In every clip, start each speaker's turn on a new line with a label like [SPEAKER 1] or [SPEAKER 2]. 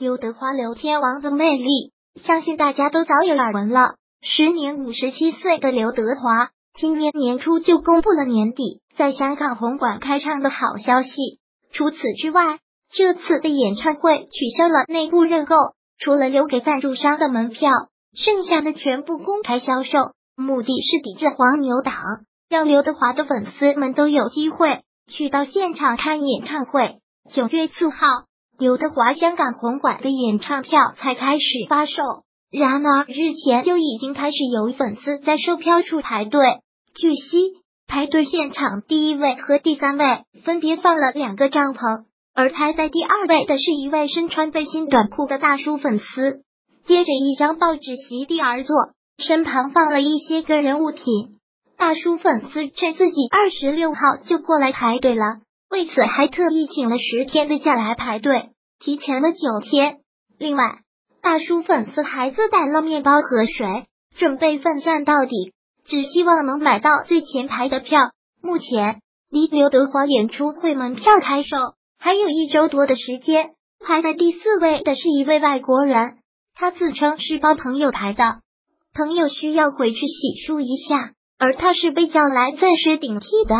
[SPEAKER 1] 刘德华刘天王的魅力，相信大家都早有耳闻了。时年五十七岁的刘德华，今年年初就公布了年底在香港红馆开唱的好消息。除此之外，这次的演唱会取消了内部认购，除了留给赞助商的门票，剩下的全部公开销售，目的是抵制黄牛党，让刘德华的粉丝们都有机会去到现场看演唱会。九月四号。刘德华香港红馆的演唱票才开始发售，然而日前就已经开始有粉丝在售票处排队。据悉，排队现场第一位和第三位分别放了两个帐篷，而排在第二位的是一位身穿背心短裤的大叔粉丝，接着一张报纸席地而坐，身旁放了一些个人物品。大叔粉丝趁自己二十六号就过来排队了。为此，还特意请了十天的假来排队，提前了九天。另外，大叔粉丝还自带了面包和水，准备奋战到底，只希望能买到最前排的票。目前，离刘德华演出会门票开售还有一周多的时间。排在第四位的是一位外国人，他自称是帮朋友排的，朋友需要回去洗漱一下，而他是被叫来暂时顶替的。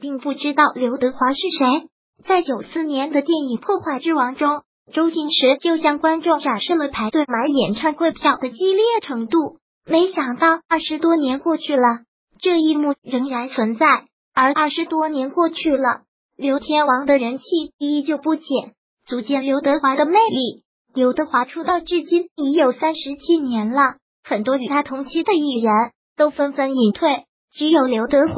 [SPEAKER 1] 并不知道刘德华是谁。在九四年的电影《破坏之王》中，周星驰就向观众展示了排队买演唱会票的激烈程度。没想到二十多年过去了，这一幕仍然存在。而二十多年过去了，刘天王的人气依旧不减，足见刘德华的魅力。刘德华出道至今已有三十七年了，很多与他同期的艺人都纷纷隐退，只有刘德华。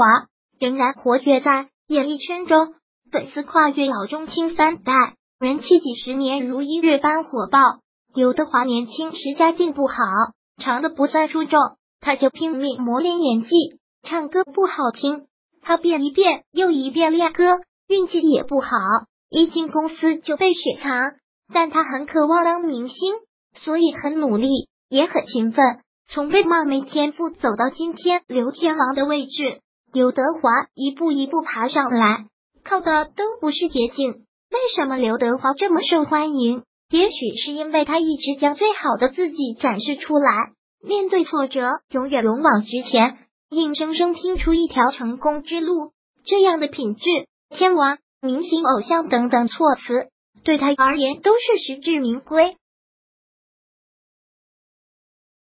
[SPEAKER 1] 仍然活跃在演艺圈中，粉丝跨越老中青三代，人气几十年如一月般火爆。刘德华年轻时家境不好，长得不算出众，他就拼命磨练演技，唱歌不好听，他变一遍又一遍练歌，运气也不好，一进公司就被雪藏。但他很渴望当明星，所以很努力，也很勤奋，从被骂没天赋走到今天刘天王的位置。刘德华一步一步爬上来，靠的都不是捷径。为什么刘德华这么受欢迎？也许是因为他一直将最好的自己展示出来，面对挫折永远勇往直前，硬生生拼出一条成功之路。这样的品质，天王、明星、偶像等等措辞，对他而言都是实至名归。